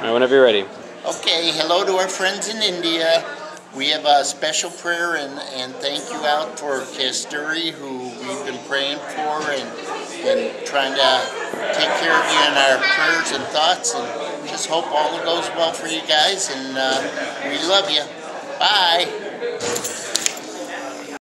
All right, whenever you're ready. Okay, hello to our friends in India. We have a special prayer and, and thank you out for Kasturi, who we've been praying for and, and trying to take care of you in our prayers and thoughts. And just hope all goes well for you guys. And uh, we love you. Bye.